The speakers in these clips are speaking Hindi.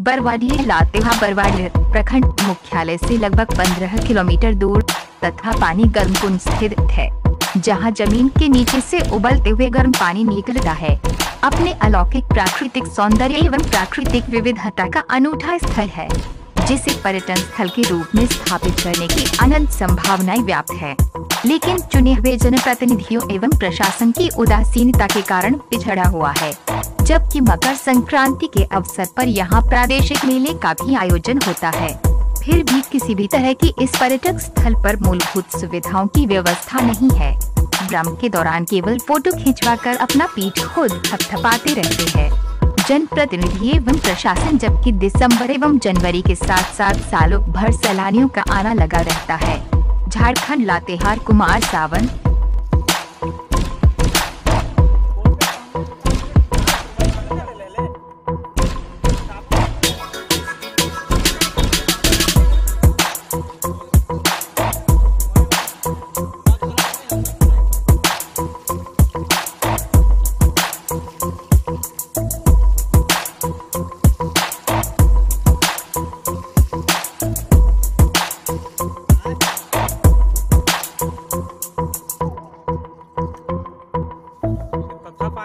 बरवाडीह लातेहा बरवाडीह प्रखंड मुख्यालय से लगभग 15 किलोमीटर दूर तथा पानी गर्म कुंड स्थित है, जहाँ ज़मीन के नीचे से उबलते हुए गर्म पानी निकलता है। अपने अलौकिक प्राकृतिक सौंदर्य एवं प्राकृतिक विविधता का अनूठा स्थल है, जिसे पर्यटन स्थल के रूप में स्थापित करने की अनंत संभावनाएँ व्याप्त है। लेकिन चुने हुए जनप्रतिनिधियों एवं प्रशासन की उदासीनता के कारण पिछड़ा हुआ है। जबकि मकर संक्रांति के अवसर पर यहाँ प्रादेशिक मेले का भी आयोजन होता है। फिर भी किसी भी तरह की इस पर्यटक स्थल पर मूलभूत सुविधाओं की व्यवस्था नहीं है। ब्रह्म के दौरान केवल फ़ोटो खिंचवाकर अपना पीठ खुद थपथपाते रहते हैं। जनप्रतिनिधि एवं प्रशासन जबकि दिसंबर एवं जनवरी के साथ साथ सालों भर सैलानियों का आना लगा रहता है। झारखंड लातेहार कुमार सावंत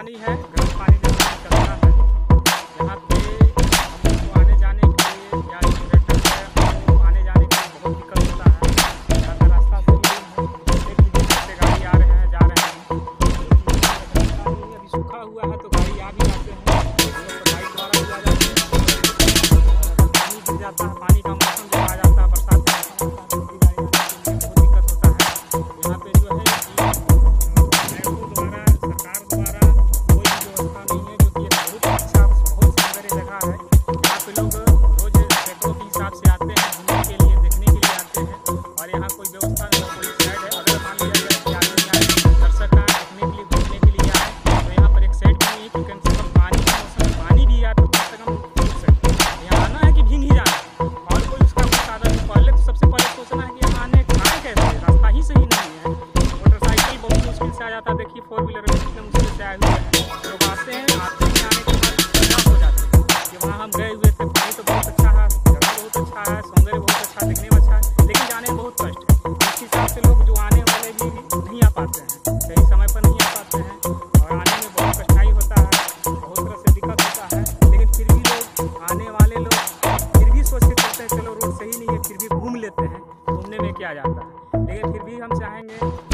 पानी है। नहीं आ पाते हैं। सही समय पर नहीं आ पाते हैं। और आने में बहुत कठिनाई होता है। बहुत तरह से दिक्कत होता है। लेकिन फिर भी लोग, आने वाले लोग फिर भी सोच के चलते हैं, चलो रोड सही नहीं है, फिर भी घूम लेते हैं। घूमने में क्या जाता है। लेकिन फिर भी हम चाहेंगे